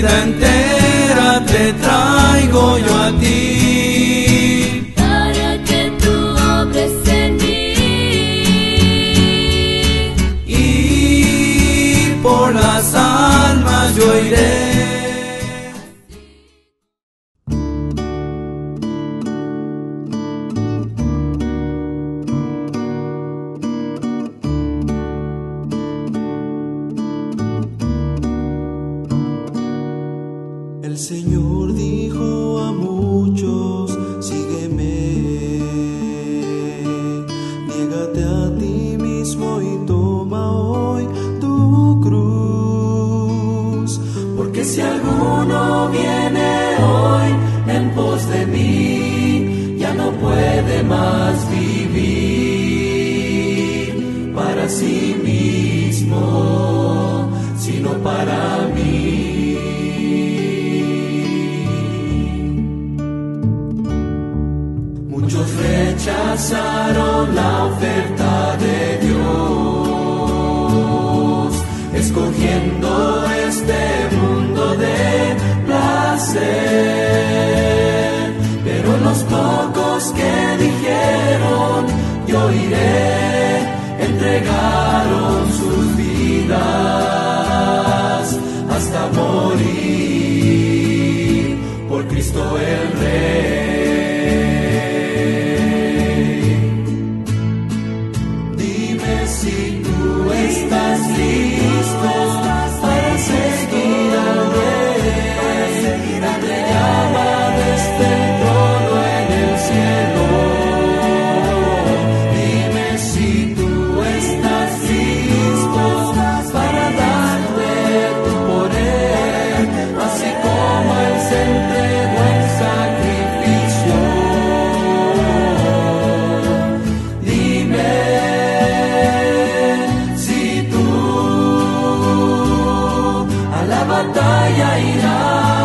vida entera te traigo yo a ti. puede más vivir para sí mismo, sino para mí. Muchos rechazaron la oferta de Dios, escogiendo Cristo el Rey. Yaira.